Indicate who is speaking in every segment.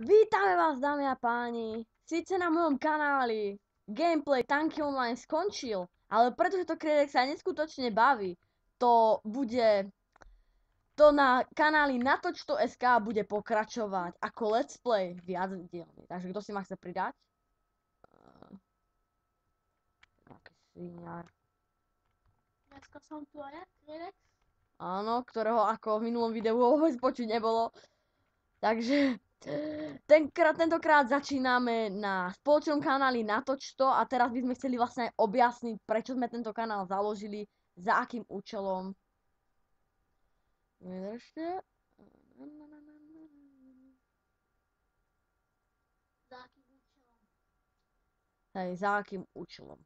Speaker 1: Vítame vás, dámy a páni. Síce na mojom kanáli gameplay Tanky Online skončil, ale pretože to Kredek sa neskutočne baví, to bude to na kanáli natoč.sk bude pokračovať ako let's play viac dielný. Takže kto si ma chce pridať? Aký sviňar.
Speaker 2: Dneska som tu aj Kredek.
Speaker 1: Áno, ktorého ako v minulom videu vôbec počuť nebolo. Takže tenkrát, tentokrát začíname na spoločnom kanáli Natočto a teraz by sme chceli vlastne objasniť, prečo sme tento kanál založili, za akým účelom. Vydržte.
Speaker 2: Za akým účelom?
Speaker 1: Hej, za akým účelom.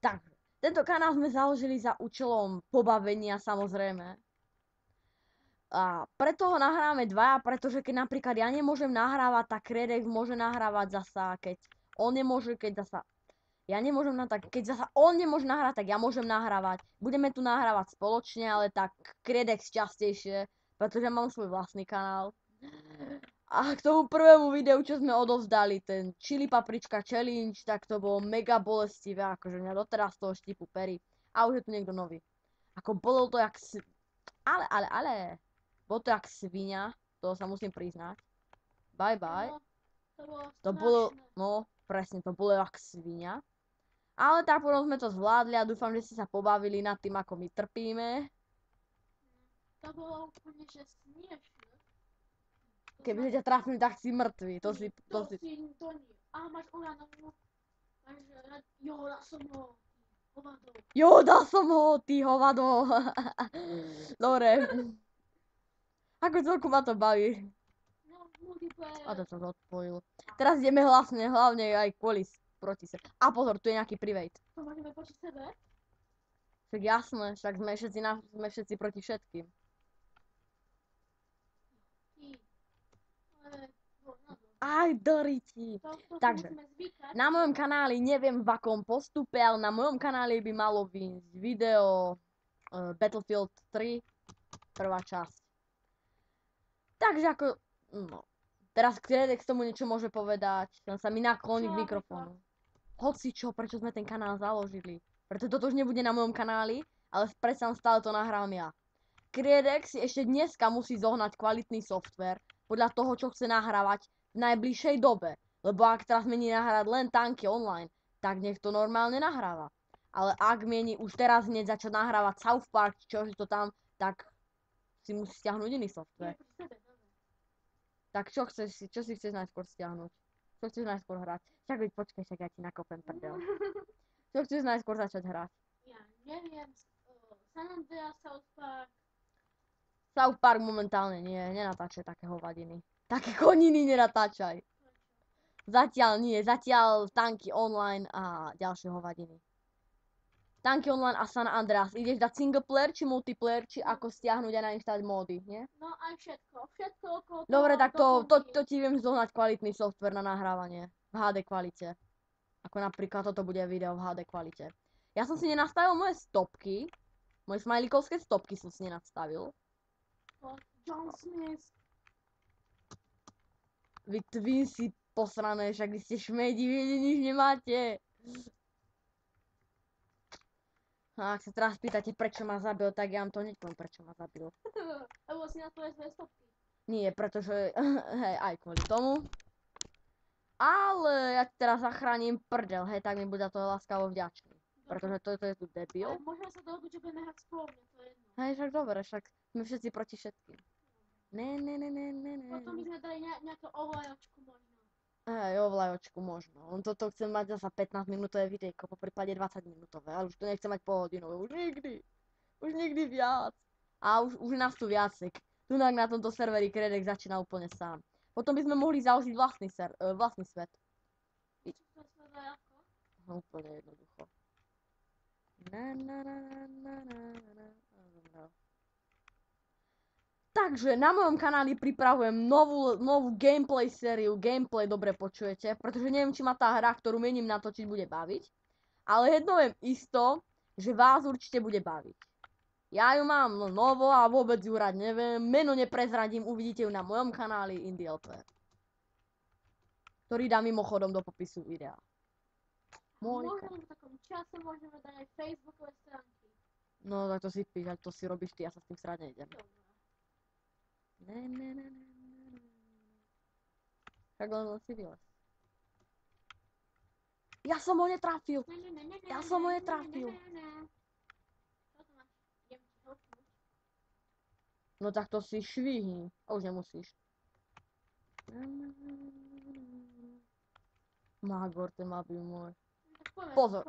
Speaker 1: Takže, tento kanál sme založili za účelom pobavenia samozrejme. A preto ho nahráme dvaja, pretože keď napríklad ja nemôžem nahrávať, tak Redek môže nahrávať zasa, keď on nemôže, keď zasa ja nemôžem na tak, keď zasa on nemôže nahrávať, tak ja môžem nahrávať. Budeme tu nahrávať spoločne, ale tak Kredex častejšie, pretože mám svoj vlastný kanál. A k tomu prvému videu, čo sme odovzdali, ten Chili Paprička Challenge, tak to bolo mega bolestivé, akože mňa doteraz toho štipu pery. A už je tu niekto nový. Ako bolo to jak... Ale, ale, ale... Bolo to jak svinia, to sa musím priznať. Bye bye.
Speaker 2: No, to bolo
Speaker 1: To bolo, no presne, to bolo jak svinia. Ale tak potom sme to zvládli a dúfam, že ste sa pobavili nad tým, ako my trpíme.
Speaker 2: To bolo úplne, že smiešne.
Speaker 1: Keby
Speaker 2: sme-
Speaker 1: ťa trafili, tak si mŕtvy. To si, to
Speaker 2: to
Speaker 1: si...
Speaker 2: si, to nie. A máš Olanovú. Takže, ra- jo, ja som ho. Hovado.
Speaker 1: Jo, dal som ho, ty hovado. Dobre. Ako celku ma to baví.
Speaker 2: No.
Speaker 1: A to som odpojil. Teraz ideme hlasne, hlavne aj kvôli proti sebe. A pozor, tu je nejaký private.
Speaker 2: To môžeme proti sebe.
Speaker 1: Však jasné, však sme všetci, na, sme všetci proti všetkým.
Speaker 2: Ale, no, no.
Speaker 1: Aj doriti.
Speaker 2: To, to
Speaker 1: Takže. Na mojom kanáli neviem v akom postupe, ale na mojom kanáli by malo výjsť video uh, Battlefield 3, prvá časť. Takže ako, no. Teraz Kredek k tomu niečo môže povedať, len sa mi nakloní k mikrofónu. Hoci čo, prečo sme ten kanál založili. Preto toto už nebude na mojom kanáli, ale predsa stále to nahrám ja. Kredek si ešte dneska musí zohnať kvalitný software podľa toho, čo chce nahrávať v najbližšej dobe. Lebo ak teraz mení nahrať len tanky online, tak nech to normálne nahráva. Ale ak mieni už teraz hneď začať nahrávať South Park, čo je to tam, tak si musí stiahnuť iný software. Tak čo chceš, si- čo si chceš najskôr stiahnuť? Čo chceš najskôr hrať? Však veď počkaj, však ja ti nakopem prdel. Čo chceš najskôr začať hrať?
Speaker 2: Ja neviem, San Andreas, South Park,
Speaker 1: South Park momentálne nie, nenatáčaj také hovadiny. Také koniny nenatáčaj. Zatiaľ nie, zatiaľ tanky online a ďalšie hovadiny. Tanky online a San Andreas. Ideš dať single player či multiplayer, či ako stiahnuť a nainštalovať módy, nie?
Speaker 2: no aj všetko, všetko okolo.
Speaker 1: Dobre, tak to, to, to ti viem zohnať kvalitný software na nahrávanie. V HD kvalite. Ako napríklad toto bude video v HD kvalite. Ja som si nenastavil moje stopky. Moje smajlikovské stopky som si nenastavil.
Speaker 2: John Smith,
Speaker 1: Vy twinsi posrané, však vy ste šmedi, vy nič nemáte. A ak sa teraz pýtate, prečo ma zabil, tak ja vám to hneď poviem, prečo ma zabil.
Speaker 2: lebo si na tvoje dve stopky.
Speaker 1: Nie, pretože, hej, aj kvôli tomu. Ale ja teraz zachránim prdel, hej, tak mi bude to láskavo vďačný. Pretože to, to je tu debil.
Speaker 2: Ale môžeme sa dohodnúť, že budeme hrať spolne, to je jedno.
Speaker 1: Hej, však dobre, však sme všetci proti všetkým. Ne, ne, ne, ne, ne, ne.
Speaker 2: Potom by sme dali ne- nejakú ovlajočku možno.
Speaker 1: Hej, ovlajočku možno. On toto chce mať zasa 15 minútové videjko, po prípade 20 minútové, ale už to nechce mať pohodinové, už nikdy. Už nikdy viac. A už, už nás tu viacej. Tunak na tomto serveri Kredek začína úplne sám. Potom by sme mohli založiť vlastný, ser, e, vlastný svet. No, úplne jednoducho. Na, na, na, na, na, na, na. Takže na mojom kanáli pripravujem novú, novú gameplay sériu, gameplay dobre počujete, pretože neviem, či ma tá hra, ktorú mením natočiť, bude baviť. Ale jedno viem isto, že vás určite bude baviť. Ja ju mám no, novo a vôbec ju hrať neviem, meno neprezradím, uvidíte ju na mojom kanáli IndieLP. ktorý dá mimochodom do popisu videa.
Speaker 2: Možno v takom čase môžeme dať aj Facebookové stránky.
Speaker 1: No tak to si píš, to si robíš ty, ja sa s tým srať nejdem.
Speaker 2: Dobre.
Speaker 1: Ne, ne, ne, ne, ne, ne. Tak len si vylez. Ja som ho netrafil.
Speaker 2: Ne, ne, ne, ne, ne,
Speaker 1: Ja som ho
Speaker 2: ne, ne,
Speaker 1: netrafil. No tak to si švihni. A už nemusíš. Magor, ten má byl môj.
Speaker 2: No
Speaker 1: Pozor.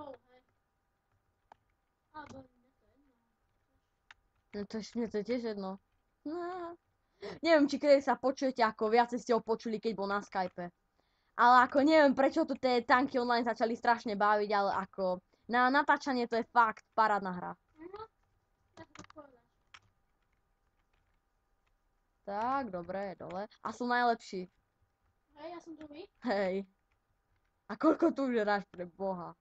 Speaker 1: No to je, mne to je tiež jedno. No. Neviem, či kedy sa počujete, ako viacej ste ho počuli, keď bol na Skype. Ale ako neviem, prečo tu tie tanky online začali strašne baviť, ale ako na natáčanie to je fakt parádna hra.
Speaker 2: Tak
Speaker 1: dobre, dole. A sú najlepší.
Speaker 2: Hej, ja som druhý.
Speaker 1: Hej. A koľko tu už hráš pre boha?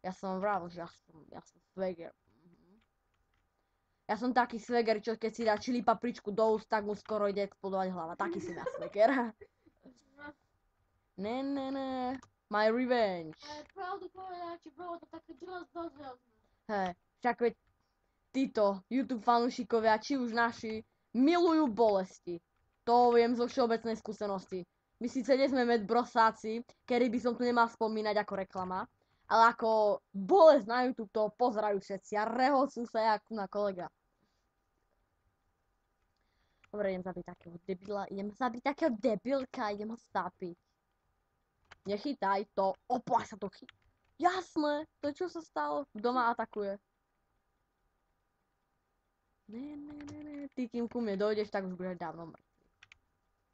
Speaker 1: Ja som vravel, že ja som, ja som sveger. Ja som taký sveger, čo keď si dá čili papričku do úst, tak mu skoro ide explodovať hlava. Taký som ja sveger. Ne, ne, ne. My revenge.
Speaker 2: ale pravdu povedať, bolo to také dosť, dosť.
Speaker 1: Hej, však veď títo YouTube fanúšikovia, či už naši, milujú bolesti. To viem zo všeobecnej skúsenosti. My síce nie sme medbrosáci, kedy by som tu nemal spomínať ako reklama, ale ako bolesť na YouTube to pozerajú všetci a rehocú sa ako na kolega. Dobre, idem zabiť takého debila, idem zabiť takého debilka, idem ho stapiť. Nechytaj to, opa sa to chy... Jasné, to čo sa stalo? Kto ma atakuje? Ne, ne, ne, ne, ty kým ku mne dojdeš, tak už budeš dávno mŕtvy.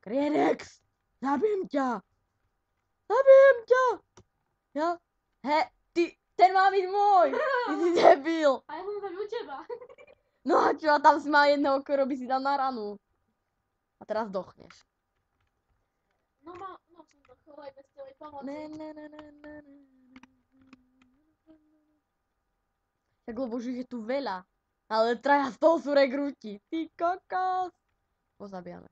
Speaker 1: Kriedex, zabijem ťa! Zabijem ťa! Ja? He, ty, ten má byť môj! Ty si debil!
Speaker 2: A ja som zabil teba.
Speaker 1: No a čo, a tam si mal jedného, ktorého by si dal na ranu. A teraz dochneš.
Speaker 2: No, ma, no som to chvíľu aj bez tvojej pomoci.
Speaker 1: Ne, ne, ne, ne, ne, ne. Tak lebo ich je tu veľa. Ale traja z toho sú regruti. Ty kokos. Pozabíjame.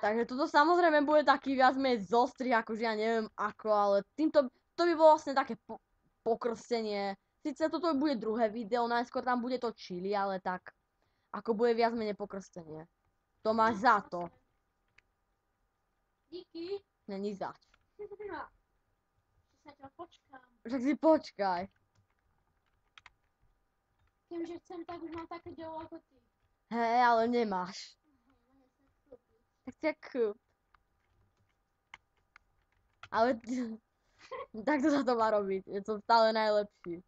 Speaker 1: Takže toto samozrejme bude taký viac menej zostrih, akože ja neviem ako, ale týmto, to by bolo vlastne také po, pokrstenie. Sice toto bude druhé video, najskôr tam bude to chili, ale tak, ako bude viac menej pokrstenie. To máš za to.
Speaker 2: Díky.
Speaker 1: Není zač. Však si počkaj.
Speaker 2: Tým, že chcem, tak už mám také dielo ako ty.
Speaker 1: Hej, ale nemáš. Tak ťa kúp. Ale takto sa to má robiť. Je to stále najlepší.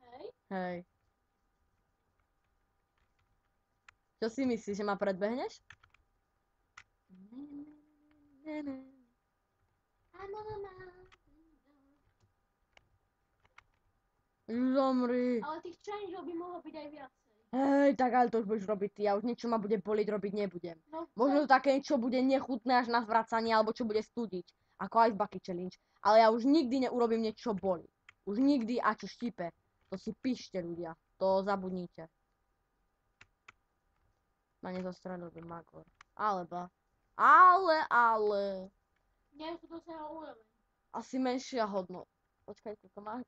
Speaker 2: Hej.
Speaker 1: Hej. Čo si myslíš, že ma predbehneš? Zomri.
Speaker 2: Ale tých challengeov by mohlo byť aj viacej.
Speaker 1: Hej, tak ale to už budeš robiť ty. Ja už niečo ma bude boliť, robiť nebudem.
Speaker 2: No,
Speaker 1: Možno to také niečo bude nechutné až na zvracanie, alebo čo bude studiť. Ako Ice Bucket Challenge. Ale ja už nikdy neurobím niečo, čo boli. Už nikdy a čo štípe. To si píšte ľudia. To zabudnite. Ma nezostrelil by Magor. Alebo. Ale, ale.
Speaker 2: Nie sú dosiahol úroveň.
Speaker 1: Asi menšia hodno. Počkaj, koľko máš?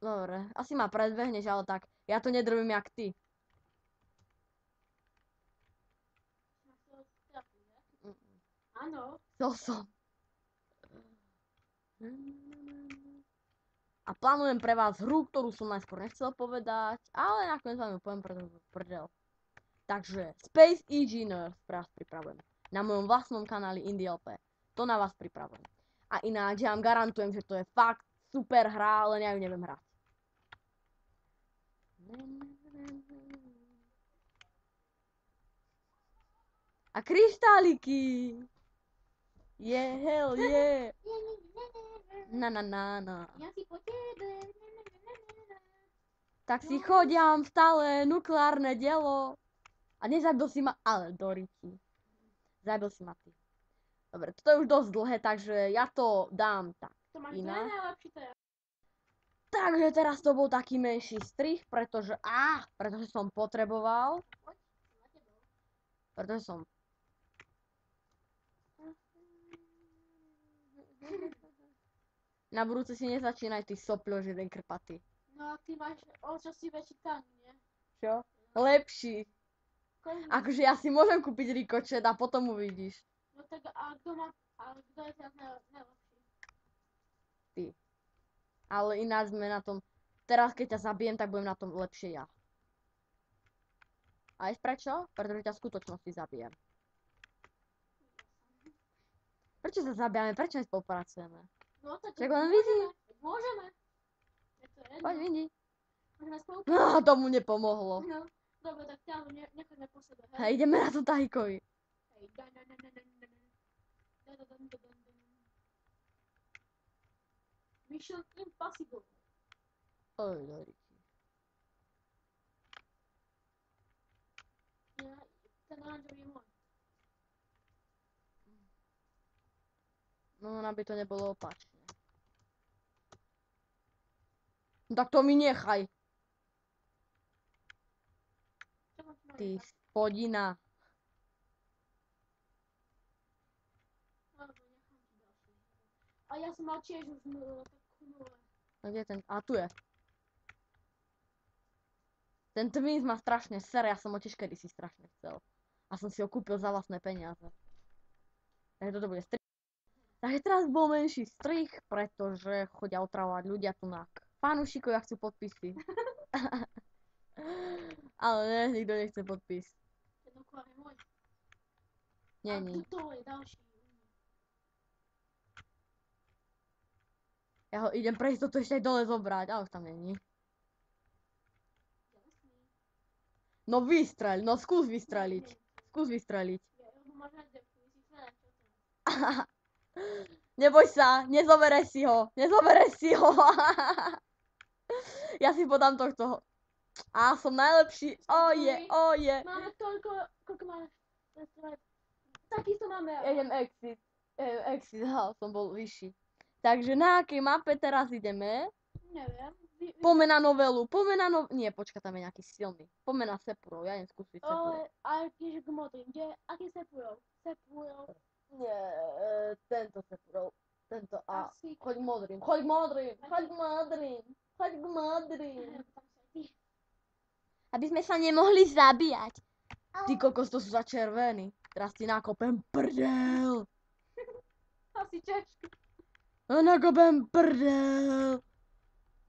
Speaker 1: Dobre, asi ma predbehneš, ale tak. Ja to nedrvím jak ty.
Speaker 2: Chcel Áno.
Speaker 1: To som. A plánujem pre vás hru, ktorú som najskôr nechcel povedať, ale nakoniec vám ju poviem, pretože to prdel. Takže Space Engineer pre vás pripravujem. Na mojom vlastnom kanáli IndieLP. To na vás pripravujem. A ináč, ja vám garantujem, že to je fakt super hra, len ja ju neviem hrať. A kryštáliky! Yeah, hell yeah! Na na na na.
Speaker 2: Ja si po tebe.
Speaker 1: Tak si chodiam stále nukleárne dielo. A nezabil si ma, ale do riti. Zabil si ma ty. Dobre, toto je už dosť dlhé, takže ja to dám tak.
Speaker 2: To máš
Speaker 1: Iná? Takže teraz to bol taký menší strih, pretože, á, pretože som potreboval, pretože som Na budúce si nezačínaj ty soplo, že ten krpaty.
Speaker 2: No a ty máš o čo si väčší tank, nie?
Speaker 1: Čo? Lepší.
Speaker 2: Koľko-
Speaker 1: Akože ja si môžem kúpiť rikočet a potom uvidíš.
Speaker 2: No tak a kto má, a kto je teraz naj- najlepší?
Speaker 1: Ale ináč sme na tom, teraz keď ťa zabijem, tak budem na tom lepšie ja. A vieš prečo? Pretože ťa v skutočnosti zabijem. Prečo sa zabijame? Prečo nespolupracujeme?
Speaker 2: No tak
Speaker 1: Tak len
Speaker 2: môžeme, môžeme. Je to jedno.
Speaker 1: Poď, vidí.
Speaker 2: Môžeme spolu.
Speaker 1: No, tomu nepomohlo.
Speaker 2: No, dobre, tak ťa ne, nechoďme po sebe, hej?
Speaker 1: Ideme na to tajkovi.
Speaker 2: Hej, dan, dan, dan, dan. Mission Impossible.
Speaker 1: Oj, dobrý.
Speaker 2: Ja, ten oranžový je môj.
Speaker 1: No, aby to nebolo opačne. No, tak to mi nechaj, ty spodina.
Speaker 2: A ja som mal tiež už nula, takú nula.
Speaker 1: No, kde ten? A tu je. Ten Twins má strašne ser, ja som ho tiež kedysi strašne chcel. A som si ho kúpil za vlastné peniaze. Takže toto bude. Takže teraz bol menší strich, pretože chodia otravovať ľudia tu na fanúšikovia chcú podpisy. Ale ne, nikto nechce podpis.
Speaker 2: Ten okvar je môj.
Speaker 1: Není.
Speaker 2: To je ďalší.
Speaker 1: Ja ho idem pre istotu ešte aj dole zobrať, ale už tam není. No vystrel, no skús vystreliť. Skús vystreliť.
Speaker 2: Ja,
Speaker 1: Neboj sa, nezobere si ho, nezobere si ho. ja si podám tohto. A som najlepší. O je, o je.
Speaker 2: Máme toľko, koľko máš? Takisto máme.
Speaker 1: Ja idem exit. Eh, exit, ha, som bol vyšší. Takže na akej mape teraz ideme?
Speaker 2: Neviem. Vy, vy,
Speaker 1: Poďme na novelu, poďme na no... Nie, počka, tam je nejaký silný. Poďme na Sepuro, ja idem skúsiť Sepuro.
Speaker 2: ale, ale tiež k modrým. Kde, aký Sepuro? Sepuro.
Speaker 1: Nie, e, tento Sepuro. Tento a...
Speaker 2: Asi.
Speaker 1: Choď k modrým, choď k modrým, choď k modrým, choď k modrým.
Speaker 2: Tam sa ty.
Speaker 1: Aby sme sa nemohli zabíjať. Ty kokos, to sú za červený. Teraz ti nakopem prdel.
Speaker 2: Asi ťažko.
Speaker 1: A nakopem prdel.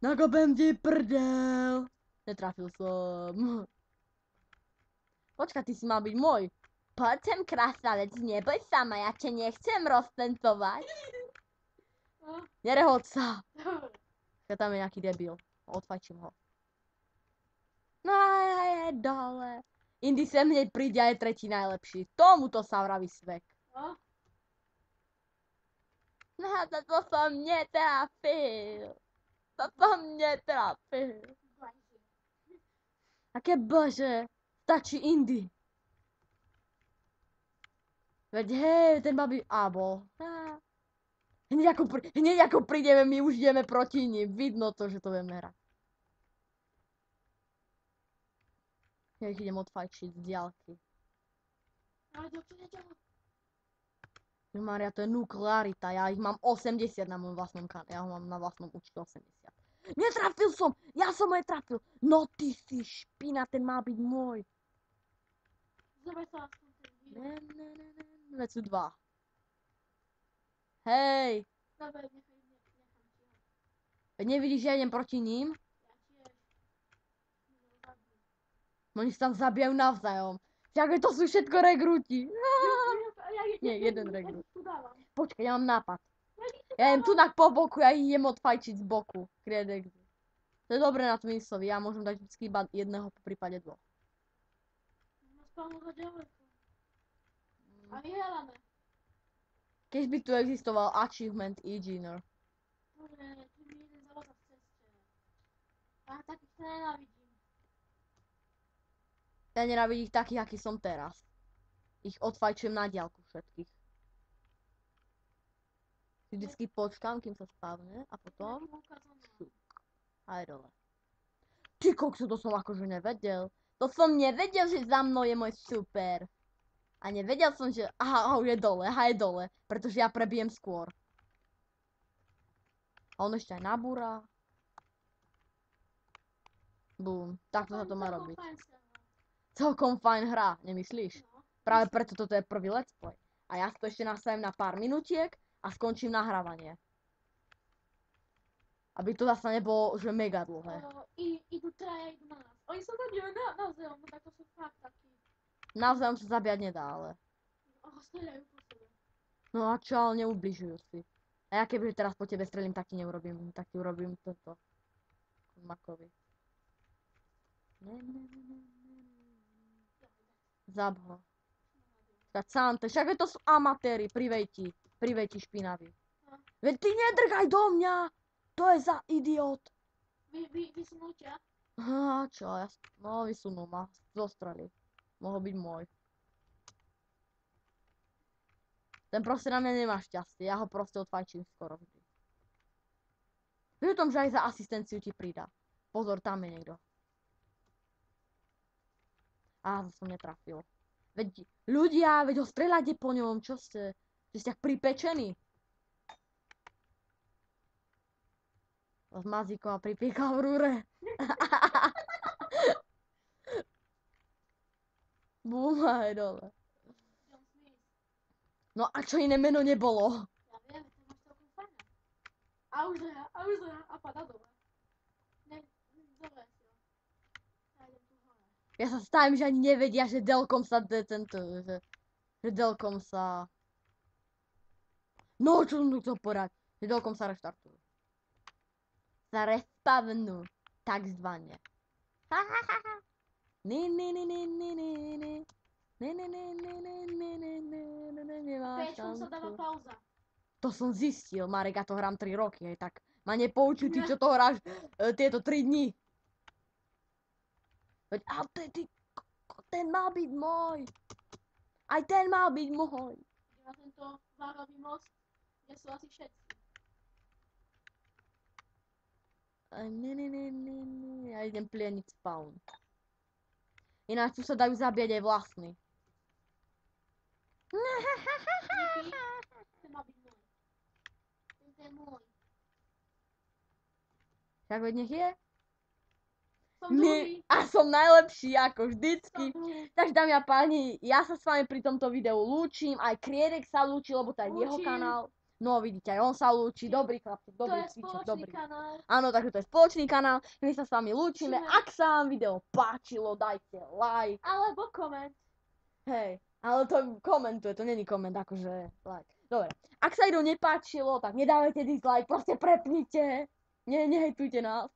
Speaker 1: Nakopem ti prdel. Netrafil som. Počka, ty si mal byť môj. Poď sem, neboj sa ma, ja ťa nechcem roztencovať.
Speaker 2: No,
Speaker 1: Nerehod sa.
Speaker 2: dobre.
Speaker 1: Ja tam je nejaký debil. Odfajčím ho. No je dole. Indy sem hneď príde a je tretí najlepší. Tomuto sa vraví svek.
Speaker 2: No,
Speaker 1: za to som netrafil. To som netrafil. Aké bože. Stačí Indy. Veď hej, ten babi... A bol. Á. Hneď ako, pr- hneď ako prídeme, my už ideme proti ním. Vidno to, že to vieme hrať. Ja ich idem odfajčiť z diálky.
Speaker 2: Ale ďalej.
Speaker 1: Maria, to je nuklearita. Ja ich mám 80 na môjom vlastnom kan. Ja ho mám na vlastnom účte 80. Netrafil som! Ja som ho netrafil! No ty si špina, ten má byť môj.
Speaker 2: Zober sa.
Speaker 1: Ne, ne, ne, ne, sú dva. Hej!
Speaker 2: Dobre, nechaj, ne, nechám ti ho.
Speaker 1: Nevidíš, ja idem proti ním? Oni sa tam zabijajú navzájom. Však to sú všetko regrúti. Nie, jeden regrút. Počkaj, ja mám nápad.
Speaker 2: Ja tu
Speaker 1: idem tu po boku, ja ich idem odfajčiť z boku. Kriedek. To je dobré na Twinsovi, ja môžem dať vždy iba jedného, po prípade dvoch.
Speaker 2: No, A vyhrávame.
Speaker 1: Keď by tu existoval achievement engineer.
Speaker 2: Dobre, tu mi jeden zavada v ceste. A takých sa nenávidím.
Speaker 1: Ja nenávidím ich takých, akí som teraz. Ich odfajčujem na diálku všetkých. Vždycky počkám, kým sa spavne a potom aj dole. Ty kokso, to som akože nevedel. To som nevedel, že za mnou je môj super. A nevedel som, že aha, aha, je dole, aha, je dole. Pretože ja prebijem skôr. A on ešte aj nabúra. Bum. Takto sa to má robiť. Celkom fajn hra, nemyslíš?
Speaker 2: No.
Speaker 1: Práve preto toto je prvý let's play. A ja to ešte nastavím na pár minutiek a skončím nahrávanie. Aby to zase nebolo, že mega dlhé.
Speaker 2: Uh, idú traja, idú na nás. Oni sa zabijú na, na zem, no tak to sú fakt takí.
Speaker 1: Navzájom sa zabíjať nedá, ale.
Speaker 2: Aha.
Speaker 1: No a čo, ale neubližujú si. A ja kebyže teraz po tebe strelím, tak ti neurobím, tak ti urobím toto. Makovi. Ne, ne, ne. Zab ho. To však to sú amatéri, privejti, privejti špinaví.
Speaker 2: No.
Speaker 1: Veď ty nedrgaj do mňa! To je za idiot!
Speaker 2: Vy, vy, vysunú ťa?
Speaker 1: Á, čo, ja, no vysunul ma, zostreli. Mohol byť môj. Ten proste na mňa nemá šťastie, ja ho proste odfajčím skoro vždy. Vieš o tom, že aj za asistenciu ti pridá. Pozor, tam je niekto. Á, to som netrafil. Veď, ľudia, veď ho streľate po ňom, čo ste? Že ste jak pripečení? Z mazíkova pripiekal v rúre. Aj dole. No a čo iné meno nebolo?
Speaker 2: Ja viem, to máš celkom fajné. A už zrá, a už zrá, a pada dole. Ne, ho. Ja
Speaker 1: sa stavím, že ani nevedia, že Delkom sa de, tento, že, že Delkom sa... No, čo som tu chcel povedať? Že Delkom sa reštartujú. Sa respavnú. Takzvané. Ha, ha, ha, ha. Ni, ni, ni, ni, ni, ni, nemáš
Speaker 2: Pečkom sa dáva pauza.
Speaker 1: To som zistil, Marek, ja to hrám 3 roky, hej, tak ma nepoučuj, ty čo to hráš tieto 3 dní. Veď, a ty, ty, ten mal byť môj. Aj ten mal byť môj.
Speaker 2: Na tento várový most, kde sú asi všetci.
Speaker 1: Ne, ne, ne, ne, ne, ja idem plieniť spawn. Ináč tu sa dajú zabíjať aj vlastní. Tak veď nech je.
Speaker 2: Som druhý.
Speaker 1: a som najlepší, ako vždycky. Takže dámy a páni, ja sa s vami pri tomto videu lúčim, aj Kriedek sa lúči, lebo to je jeho kanál. No vidíte, aj on sa lúči, dobrý chlapček,
Speaker 2: To
Speaker 1: dobrý
Speaker 2: spoločný
Speaker 1: dobrý.
Speaker 2: kanál.
Speaker 1: Áno, takže to je spoločný kanál, my sa s vami.
Speaker 2: Lúčime.
Speaker 1: Ak sa vám video páčilo, dajte like,
Speaker 2: Alebo koment.
Speaker 1: hej. Ale to komentuje, to není koment, akože like. Dobre, ak sa video nepáčilo, tak nedávajte dislike, proste prepnite. Ne, nehejtujte nás.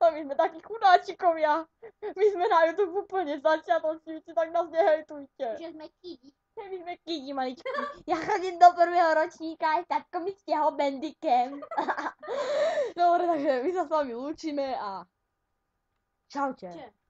Speaker 1: A my sme takí chudáčikovia. My sme na YouTube úplne začiatočníci, tak nás nehejtujte.
Speaker 2: Že sme kidi.
Speaker 1: My sme kidi maličky. Ja chodím do prvého ročníka aj s tatkom s jeho bendikem. Dobre, takže my sa s vami lúčime a čaute.
Speaker 2: Če.